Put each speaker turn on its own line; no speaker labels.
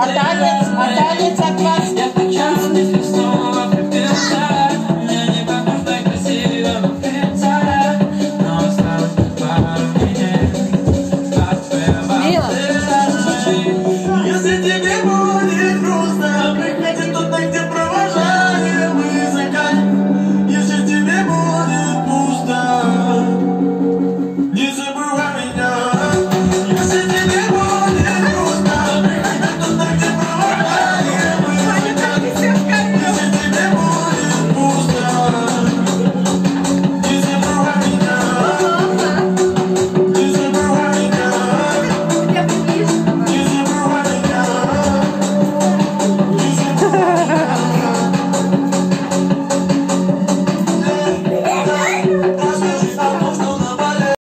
Atanya, Atanya